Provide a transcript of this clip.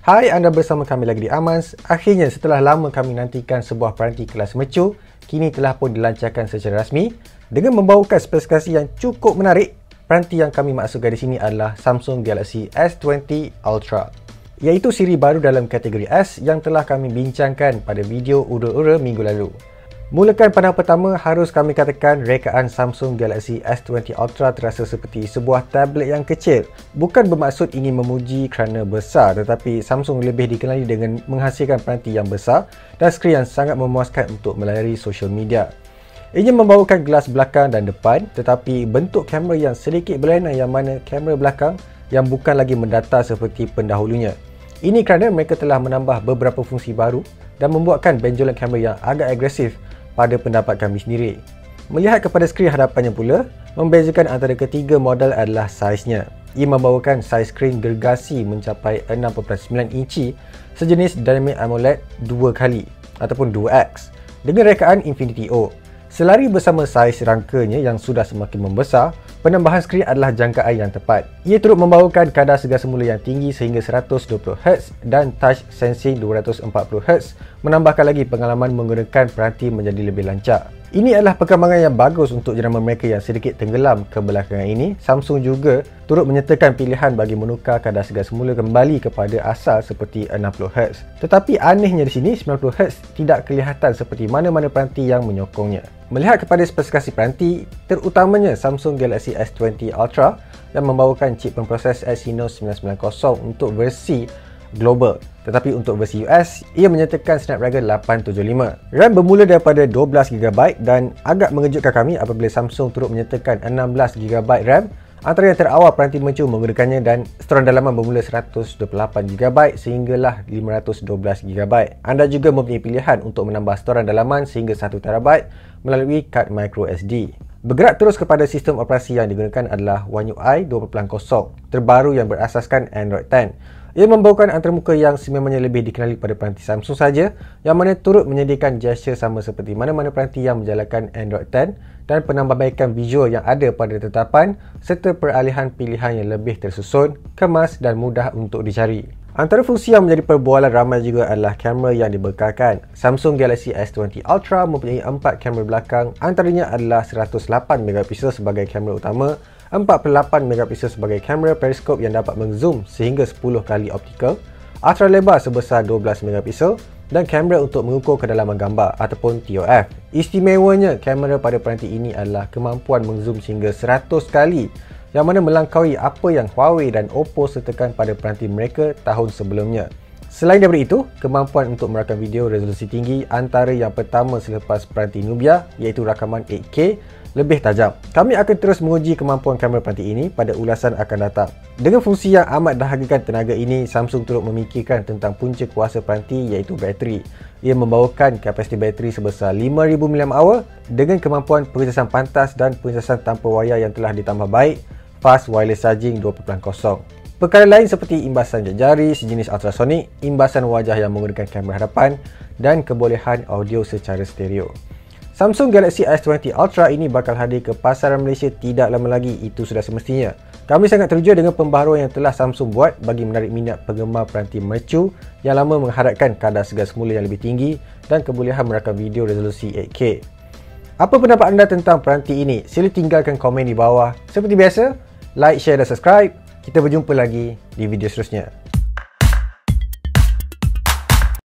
Hai, anda bersama kami lagi di Amans. Akhirnya setelah lama kami nantikan sebuah peranti kelas mercu, kini telah pun dilancarkan secara rasmi dengan membawakan spesifikasi yang cukup menarik. Peranti yang kami maksudkan di sini adalah Samsung Galaxy S20 Ultra iaitu siri baru dalam kategori S yang telah kami bincangkan pada video ura-ura minggu lalu. Mulakan pandang pertama, harus kami katakan rekaan Samsung Galaxy S20 Ultra terasa seperti sebuah tablet yang kecil. Bukan bermaksud ingin memuji kerana besar tetapi Samsung lebih dikenali dengan menghasilkan peranti yang besar dan skrin yang sangat memuaskan untuk melayari social media. Ia membawakan gelas belakang dan depan tetapi bentuk kamera yang sedikit berlainan yang mana kamera belakang yang bukan lagi mendata seperti pendahulunya. Ini kerana mereka telah menambah beberapa fungsi baru dan membuatkan benjolan kamera yang agak agresif pada pendapat kami sendiri. Melihat kepada skrin hadapannya pula, membezakan antara ketiga model adalah saiznya. Ia membawakan saiz skrin gergasi mencapai 6.9 inci sejenis Dynamic AMOLED 2 kali ataupun 2X dengan rekaan Infinity O. Selari bersama saiz rangkanya yang sudah semakin membesar, penambahan skrin adalah jangkaan yang tepat. Ia turut membawakan kadar segar semula yang tinggi sehingga 120Hz dan touch sensing 240Hz, menambahkan lagi pengalaman menggunakan peranti menjadi lebih lancar. Ini adalah perkembangan yang bagus untuk jenama mereka yang sedikit tenggelam kebelakangan ini. Samsung juga turut menyertakan pilihan bagi menukar kadar segar semula kembali kepada asal seperti 60Hz. Tetapi anehnya di sini 90Hz tidak kelihatan seperti mana-mana peranti yang menyokongnya. Melihat kepada spesifikasi peranti, terutamanya Samsung Galaxy S20 Ultra yang membawakan chip pemproses Exynos 990 untuk versi global. Tetapi untuk versi US, ia menyertakan Snapdragon 875. RAM bermula daripada 12GB dan agak mengejutkan kami apabila Samsung turut menyertakan 16GB RAM Antara yang terawal peranti mencu menggunakannya dan storan dalaman bermula 128GB sehinggalah 512GB. Anda juga mempunyai pilihan untuk menambah storan dalaman sehingga 1TB melalui kad microSD. Bergerak terus kepada sistem operasi yang digunakan adalah One UI 2.0 terbaru yang berasaskan Android 10. Ia membawakan antarmuka yang sememangnya lebih dikenali pada peranti Samsung saja yang mana turut menyediakan gesture sama seperti mana-mana peranti yang menjalankan Android 10 dan penambahbaikan visual yang ada pada tetapan serta peralihan pilihan yang lebih tersusun, kemas dan mudah untuk dicari. Antara fungsi yang menjadi perbualan ramai juga adalah kamera yang dibekalkan. Samsung Galaxy S20 Ultra mempunyai empat kamera belakang antaranya adalah 108MP sebagai kamera utama 48 megapixel sebagai kamera periskop yang dapat mengzoom sehingga 10 kali optical, ultra lebar sebesar 12 megapixel dan kamera untuk mengukur kedalaman gambar ataupun TOF. Istimewanya kamera pada peranti ini adalah kemampuan mengzoom sehingga 100 kali yang mana melangkaui apa yang Huawei dan Oppo sertakan pada peranti mereka tahun sebelumnya. Selain daripada itu, kemampuan untuk merakam video resolusi tinggi antara yang pertama selepas peranti Nubia iaitu rakaman 8K lebih tajam. Kami akan terus menguji kemampuan kamera peranti ini pada ulasan akan datang. Dengan fungsi yang amat dahagakan tenaga ini, Samsung turut memikirkan tentang punca kuasa peranti iaitu bateri. Ia membawakan kapasiti bateri sebesar 5000 mAh dengan kemampuan pengecasan pantas dan pengecasan tanpa wayar yang telah ditambah baik, fast wireless charging 2.0. Perkara lain seperti imbasan jari sejenis ultrasonic, imbasan wajah yang menggunakan kamera hadapan dan kebolehan audio secara stereo. Samsung Galaxy S20 Ultra ini bakal hadir ke pasaran Malaysia tidak lama lagi, itu sudah semestinya. Kami sangat terjun dengan pembaharuan yang telah Samsung buat bagi menarik minat penggemar peranti mercu yang lama mengharapkan kadar segar semula yang lebih tinggi dan kebolehan merakam video resolusi 8K. Apa pendapat anda tentang peranti ini? Sila tinggalkan komen di bawah. Seperti biasa, like, share dan subscribe. Kita berjumpa lagi di video seterusnya.